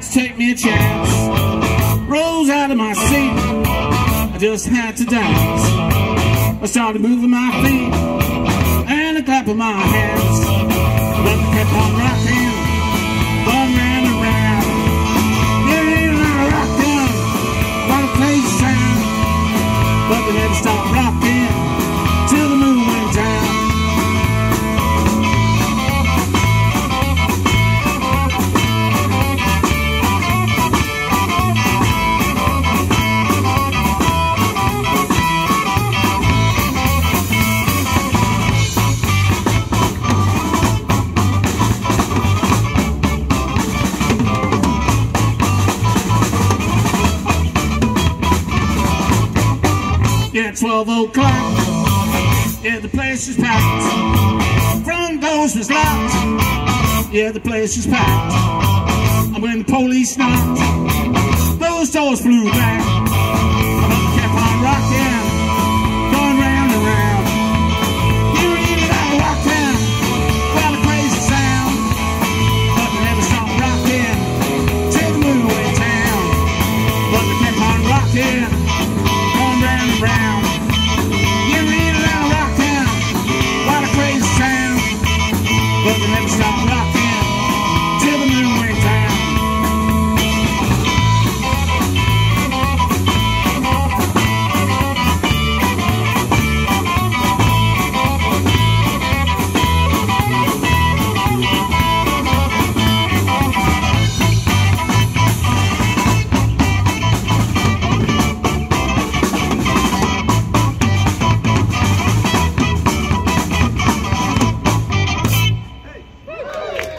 to take me a chance. Rose out of my seat, I just had to dance. I started moving my feet and a clapping my hands. But I kept on rocking, fun ran around. Yeah, I rocking, what a place sound. But we never stopped rocking Yeah, 12 o'clock. Yeah, the place is packed. Front doors was locked. Yeah, the place is packed. And when the police knocked, those doors flew back. But I kept on rocking, going round and round. You really got to rock down, well, a crazy sound. But I never stopped rocking till the moon went down. But I kept on rocking. but they never stop knocking.